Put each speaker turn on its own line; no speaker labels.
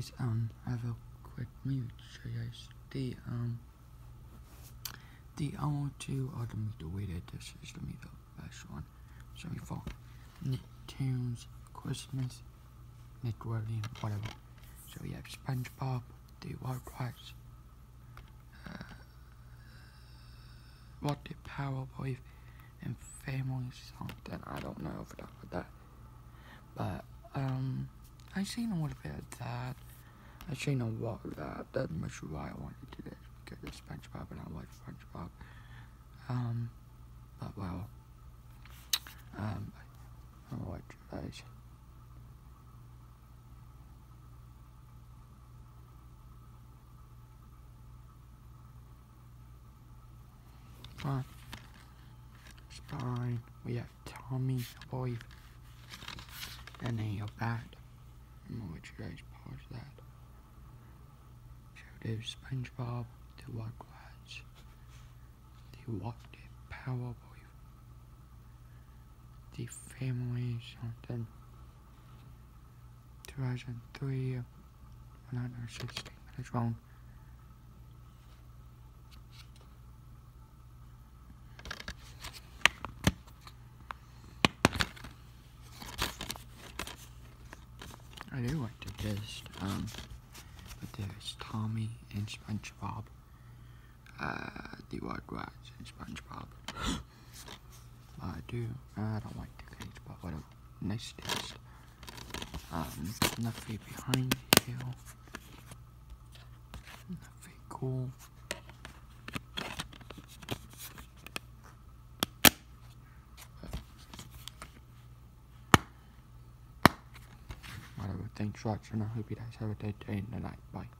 guys, um, I have a quick to show you guys. The, um, the me the way that this is the the best one. So we for Nicktoons, Christmas, Nickelodeon, whatever. So we have SpongeBob, the Rugrats, uh, what the Powerpuff, and Family something. I don't know if that with that. But, um, I seen a little bit of that. I a lot of that. That's much why I wanted to do this SpongeBob and I like SpongeBob. Um, but well, um, I'll let you guys. Fine. We have Tommy Boy and then you're back. I'm you guys pause that. There's SpongeBob, the Rugrats, the What the Powerpuff, the Family something, 2003, 116 minutes wrong. I do like to list, um, but there's Tommy and SpongeBob, uh, the Rugrats and SpongeBob. I do, I don't like the cage, but whatever. Next list, um, nothing behind you, nothing cool. Whatever, thanks for watching. I hope you guys have a good day and a night. Bye.